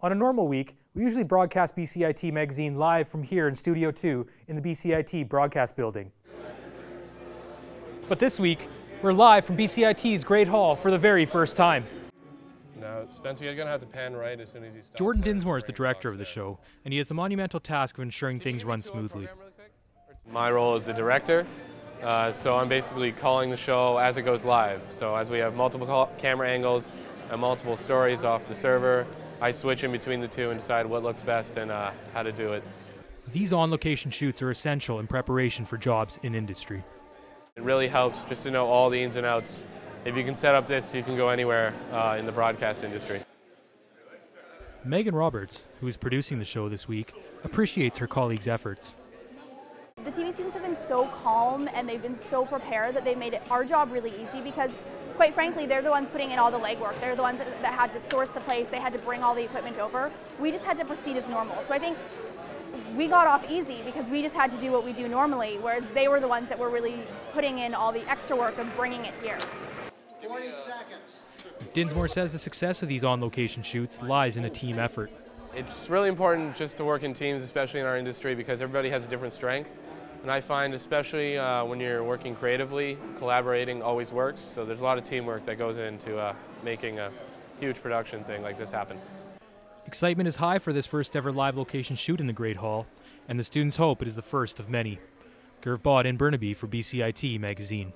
On a normal week, we usually broadcast BCIT Magazine live from here in Studio 2 in the BCIT broadcast building. But this week, we're live from BCIT's Great Hall for the very first time. Now, Spencer, you're going to have to pan right as soon as you stop. Jordan Dinsmore is the director of the show, and he has the monumental task of ensuring things run smoothly. My role is the director, uh, so I'm basically calling the show as it goes live. So as we have multiple camera angles and multiple stories off the server, I switch in between the two and decide what looks best and uh, how to do it. These on-location shoots are essential in preparation for jobs in industry. It really helps just to know all the ins and outs. If you can set up this, you can go anywhere uh, in the broadcast industry. Megan Roberts, who is producing the show this week, appreciates her colleagues' efforts. The TV students have been so calm and they've been so prepared that they've made it, our job really easy because quite frankly, they're the ones putting in all the legwork. They're the ones that, that had to source the place. They had to bring all the equipment over. We just had to proceed as normal. So I think we got off easy because we just had to do what we do normally, whereas they were the ones that were really putting in all the extra work of bringing it here. 40 seconds. Dinsmore says the success of these on-location shoots lies in a team effort. It's really important just to work in teams, especially in our industry, because everybody has a different strength. And I find, especially uh, when you're working creatively, collaborating always works. So there's a lot of teamwork that goes into uh, making a huge production thing like this happen. Excitement is high for this first ever live location shoot in the Great Hall, and the students hope it is the first of many. Gerv Baud in Burnaby for BCIT Magazine.